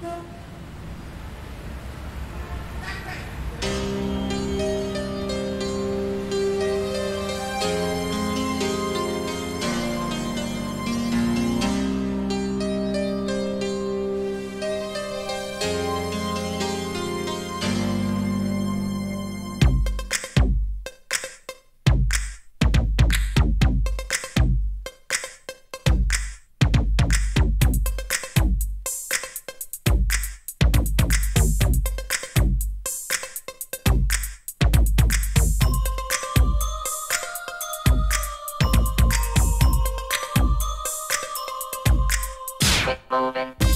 Yeah. moving.